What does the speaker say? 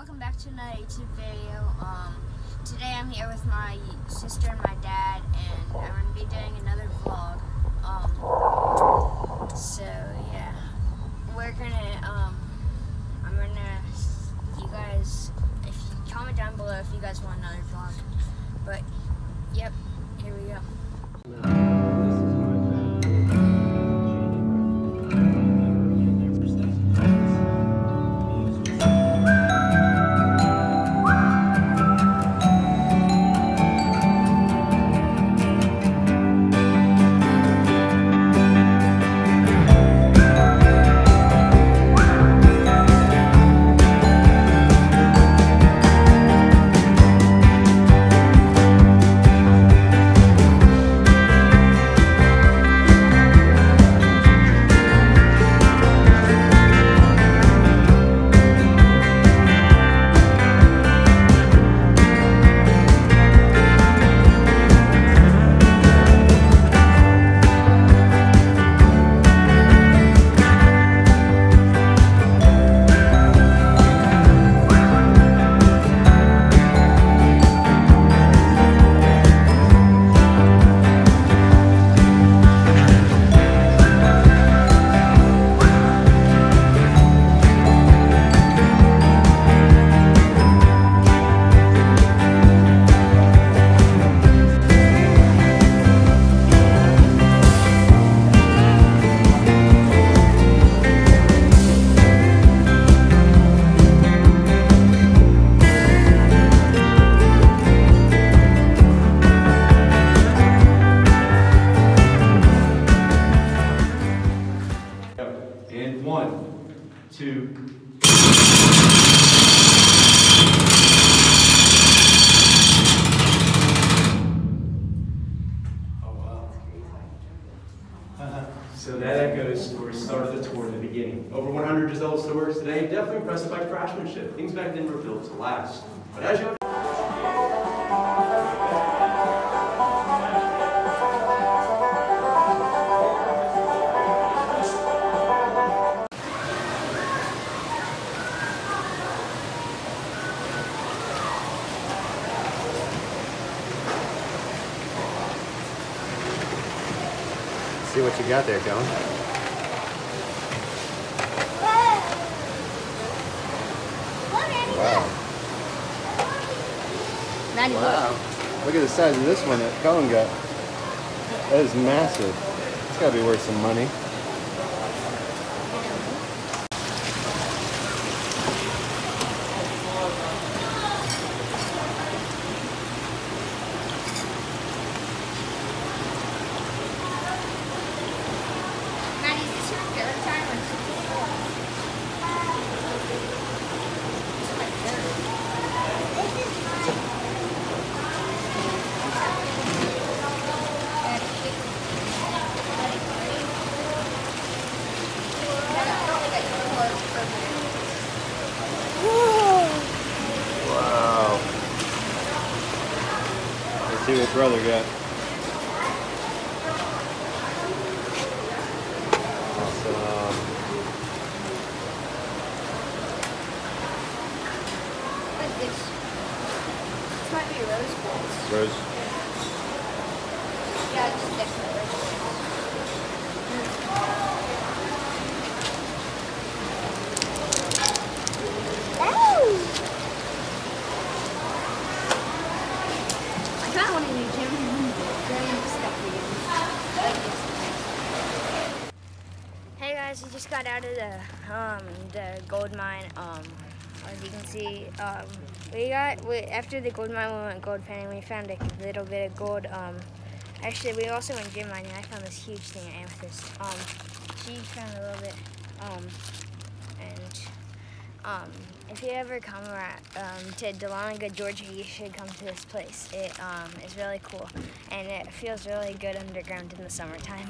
welcome back to another YouTube video. Um, today I'm here with my sister and my dad, and I'm going to be doing another vlog. Um, so yeah, we're gonna, um, I'm gonna, you guys, if you comment down below if you guys want another vlog. But, yep, And one, two. Oh, wow. Uh-huh. So that echoes where start of the tour the beginning. Over 100 Giselle stores today, definitely impressed by craftsmanship. Things back then were built to last. But as you See what you got there, Dylan. Wow. Wow. Look at the size of this one that Cullen got. That is massive. It's got to be worth some money. Maddie, is this your third time or is this your fourth? This is my third. Wow. Let's see what brother got. Awesome. This? This might be rose. Rose. Yeah, just definitely rose I kind of want a new gym. Very stuff Hey guys, we just got out of the um the gold mine. Um, as you can see, um, we got we, after the gold mine we went gold panning. We found a little bit of gold. Um, actually we also went gem mining. I found this huge thing of amethyst. Um, she found a little bit. Um, and um, if you ever come around um, to Dahlonega, Georgia, you should come to this place. It um, is really cool and it feels really good underground in the summertime.